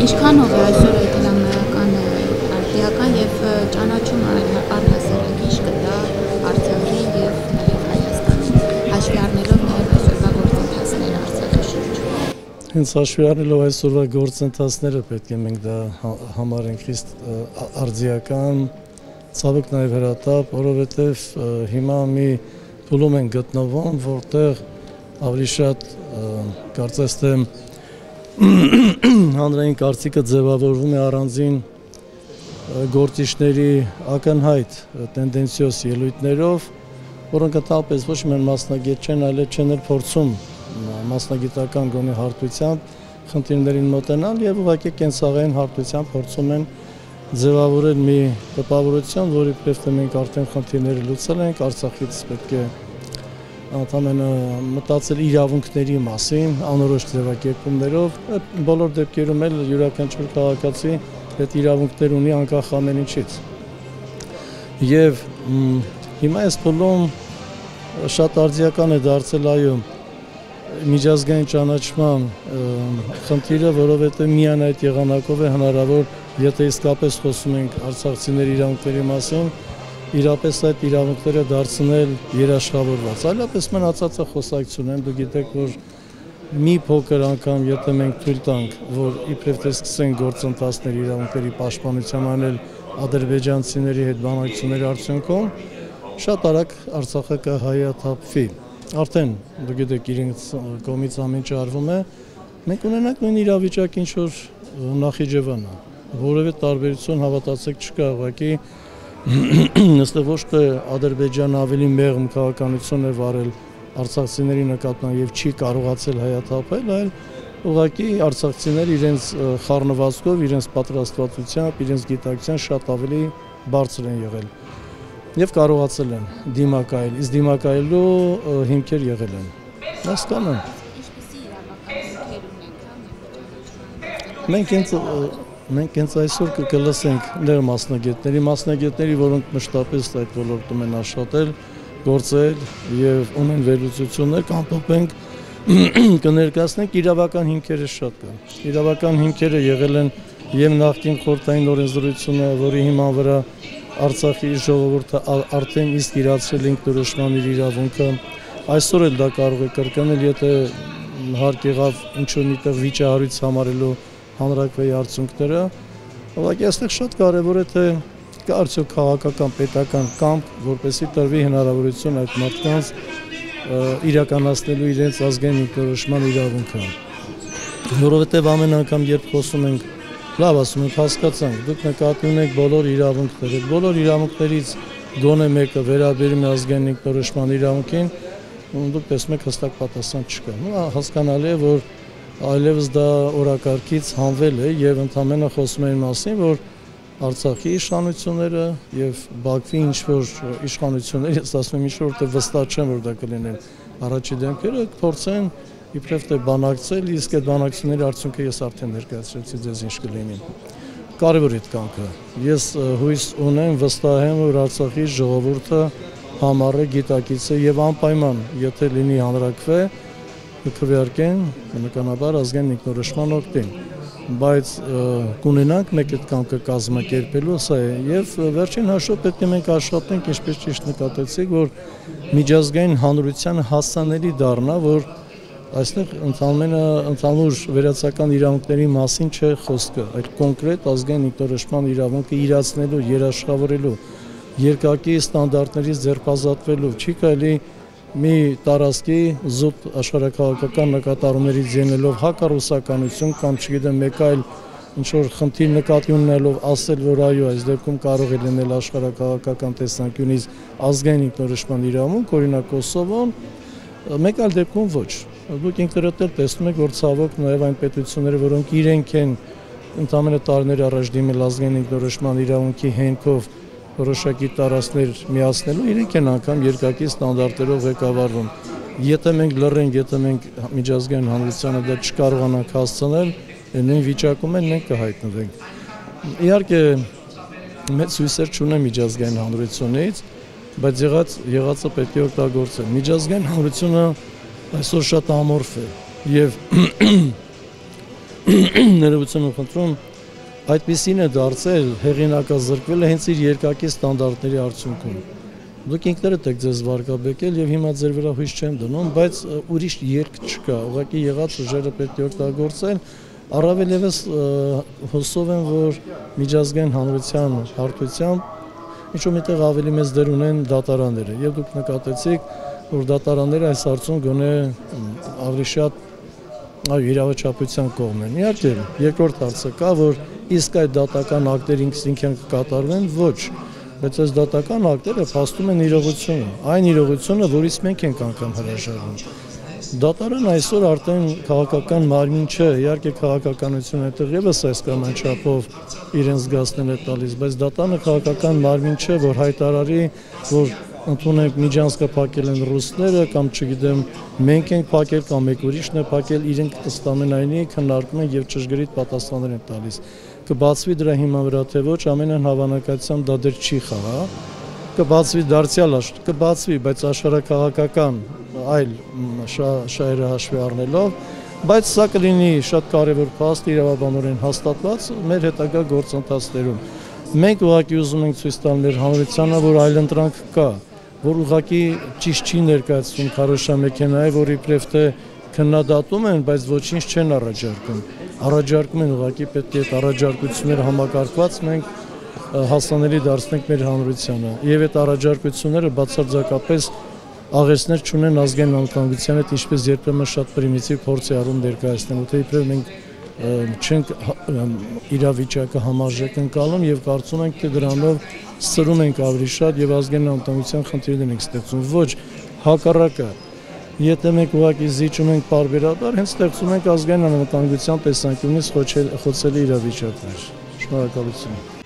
Ինչքանով է այսօր էթելամայական արտիական եւ ճանաչում առհասարակիչ կտա Արցախի եւ նաեւ Հայաստանի հաշվի առնելով նաեւ այսօրվա գործընթացները Արցախի շուրջում։ Հենց հաշվի առնելով այսօրվա գործընթացները պետք է մենք դա համարենք խիստ արձիական, ցավոք նաեւ հրատապ, որովհետեւ հիմա մի փուլում են գտնվում, որտեղ ավելի շատ կարծես թե հանրային կարծիքը ձևավորվում է առանձին գործիչների ակնհայտ տենդենցիոս ելույթներով, որոնք ընդհանրապես ոչ միայն մասնագետ չեն, այլև չեն էլ փորձում մասնագիտական գոնե հարթությամբ խնդիրներին մոտենալ եւ ուղղակի կենսաղային հարթությամբ փորձում են ձևավորել մի տպավորություն, որի պետք է մենք արդեն խնդիրները լուծել ենք, Արցախից պետք է ընդամենը մտածել իրավունքների մասին, անորոշ ձևակերպումներով, բոլոր դեպքերում էլ յուրաքանչյուր քաղաքացի այդ իրավունքներ ունի անկախ ամեն ինչից։ Եվ հիմա այս փուլում շատ արձիական է դարձել այո միջազգային ճանաչման խնդիրը, որովհետև միայն այդ եղանակով է հնարավոր, եթե իսկապես խոսում ենք արցախցիների իրավունքների մասին, իրապես այդ իրավունքները դարձնել երաշխավորված։ Այլապես մնացածը խոսակցություն են, դու գիտեք, որ մի փոքր անգամ եթե մենք թույլ տանք, որ իբրև թե սկսեն գործընթացներ իրավունքների պաշտպանության անել ադրբեջանցիների հետ բանակցությունների արդյունքում, շատ արագ Արցախը կհայաթափվի։ Արդեն դու գիտեք, իրենց կողմից ամեն ինչ արվում է, մենք ունենանք նույն իրավիճակ ինչ որ Նախիջևանը, որովհետեւ տարբերություն հավատացեք չկա, ուղղակի Նստը ոչ թե Ադրբեջանը ավելի մեղմ քաղաքականություն է վարել արցախցիների նկատմամբ եւ չի կարողացել հայաթափել, այլ ուղղակի արցախցիները իրենց խառնվածքով, իրենց պատրաստվածությամբ, իրենց գիտակցության շատ ավելի բարձր են եղել եւ կարողացել են դիմակայել, իսկ դիմակայելու հիմքեր եղել են։ Հասկանում։ հա, Մենք հենց մենք հենց այսօր կլսենք ներ մասնագետների, մասնագետների, որոնք մշտապես այդ ոլորտում են աշխատել, գործել եւ ունեն վերլուծություններ, կանտոպենք կներկայացնենք իրավական հիմքերը շատ կան։ Իրավական հիմքերը եղել են եւ նախկին խորհրդային օրենսդրությունը, որի հիման վրա Արցախի ժողովուրդը արդեն իսկ իրացրել ինքնորոշման իր իրավունքը։ Այսօր էլ դա կարող է կրկնել, եթե հարկ եղավ ինչ-որ միտեղ վիճահարույց համարելու հանրակրվեի արդյունքները, ուղղակի այստեղ շատ կարևոր է թե կա արդյոք քաղաքական պետական կամք, որպեսի տրվի հնարավորություն այդ մարդկանց իրականացնելու իրենց ազգային ինքնորոշման իրավունքը։ Որովհետև ամեն անգամ երբ խոսում ենք, լավ ասում ենք, հասկացանք, դուք նկատի ունեք բոլոր իրավունքները, բոլոր իրավունքներից գոնե մեկը վերաբերում է ազգային ինքնորոշման իրավունքին, դուք տեսնում եք հստակ պատասխան չկա։ Ու հասկանալի է, որ այլևս դա օրակարգից հանվել է եւ ընդամենը խոսում են մասին, որ Արցախի իշխանությունները եւ Բաքվի ինչ որ իշխանությունները, ես ասում եմ ինչ որ թե վստահ չեմ որ դա կլինեն առաջի դեմքերը կփորձեն իբրև թե բանակցել, իսկ այդ բանակցությունների արդյունքը ես արդեն ներկայացրեցի ձեզ ինչ կլինի։ Կարևոր է կանքը։ Ես հույս ունեմ, վստահ եմ, որ Արցախի ժողովուրդը համառը գիտակից է եւ անպայման, եթե լինի հանրակրվե, կքվեարկեն բնականաբար ազգային ինքնորոշման օգտին բայց կունենանք մեկ այդ կամքը կազմակերպելու սա է եւ վերջին հաշվով պետք է մենք աշխատենք ինչպես ճիշտ նկատեցիք որ միջազգային հանրությանը հասանելի դառնա որ այստեղ ընդհանրապես ընդհանուր վերացական իրավունքների մասին չէ խոսքը այլ կոնկրետ ազգային ինքնորոշման իրավունքը իրացնելու երաշխավորելու երկակի ստանդարտներից ձերբազատվելու չի կարելի մի տարածքի զուտ աշխարհակաղակական նկատառումների ձենելով հակառուսականություն կամ չգիտեմ մեկ այլ ինչ որ խնդիր նկատի ունենալով ասել որ այո այս դեպքում կարող է լինել աշխարհակաղակական տեսանկյունից ազգային ինքնորոշման իրավունք օրինակ Կոսովոն մեկ այլ դեպքում ոչ դուք ինքներդ էլ տեսնում եք որ ցավոք նաև այն պետությունները որոնք իրենք են ընդամենը տարիներ առաջ դիմել ազգային ինքնորոշման իրավունքի հենքով որոշակի տարածքներ միացնելու իրենք են անգամ երկակի ստանդարտերով ղեկավարվում։ Եթե մենք լռենք, եթե մենք միջազգային հանրությանը դա չկարողանանք հասցնել, նույն վիճակում են մենք կհայտնվենք։ Իհարկե մեծ հույսեր չունեմ միջազգային հանրությունից, բայց եղած եղածը պետք է օգտագործել։ Միջազգային հանրությունը այսօր շատ ամորֆ է եւ ներողություն խնդրում այդպեսին է դարձել հեղինակազրկվել է հենց իր երկակի ստանդարտների արդյունքում դուք ինքներդ եք ձեզ վարկաբեկել եւ հիմա ձեր վրա հույս չեմ դնում, բայց ուրիշ երկ չկա։ Ուղղակի եղած ուժերը պետք է օգտագործել Առավել եւս հուսով եմ, որ միջազգային հանրության հարթությամբ ինչ-որ միտեղ ավելի մեծ դեր ունեն դատարանները եւ դուք նկատեցիք, որ դատարանները այս հարցում գոնե ավելի շատ այո իրավաչափության կողմն են։ Իհարկե, երկրորդ հարցը կա, որ իսկ այդ դատական ակտերը ինքնին կկատարվեն, ոչ բայց այս դատական ակտերը փաստում են իրողությունը, այն իրողությունը, որից մենք ենք անգամ հրաժարվում։ Դատարան այսօր արդեն քաղաքական մարմին չէ, իհարկե քաղաքականությունը այդտեղ եւս այս կամ այն չափով իրեն զգացնել է տալիս, բայց դատանը քաղաքական մարմին չէ, որ հայտարարի, որ ընդունենք միջանցքը փակել են ռուսները կամ չգիտեմ մենք ենք փակել կամ մեկ ուրիշն է փակել իրենք ըստ ամենայնի քննարկում են եւ ճշգրիտ պատասխաններ են տալիս կբացվի դրա հիման վրա թե ոչ ամենայն հավանականությամբ դա դեռ չի խաղա կբացվի դարձյալ կբացվի բայց աշխարհակաղակական այլ շահերը հաշվի առնելով, բայց սա կլինի շատ կարևոր փաստ իրավաբանորեն հաստատված մեր հետագա գործընթացներում։ Մենք ուղղակի ուզում ենք ցույց տալ մեր հանրությանը, որ այլընտրանք կա, որ ուղղակի ճիշտ չի ներկայացվում քարոշամեքենայի, որ իբրև թե քննադատում են, բայց ոչինչ չեն առաջարկում։ Առաջարկում են ուղղակի պետք է այդ առաջարկությունները համակարգված մենք հասանելի դարձնենք մեր հանրությանը։ Եվ այդ առաջարկությունները բացարձակապես աղերսներ չունեն ազգային անվտանգության հետ, ինչպես երբեմն շատ պրիմիտիվ փորձ է արում ներկայացնել, թե իբրև մենք չենք իրավիճակը համարժեք ընկալում եւ կարծում ենք թե դրանով սրում ենք ավելի շատ եւ ազգային անվտանգության խնդիրներ ենք ստեղծում։ Ոչ, հակառակը Եթե մենք ուղղակի զիջում ենք բարբերաբար, հենց ստեղծում ենք ազգային անվտանգության տեսանկյունից խոցելի իրավիճակներ։ Շնորհակալություն։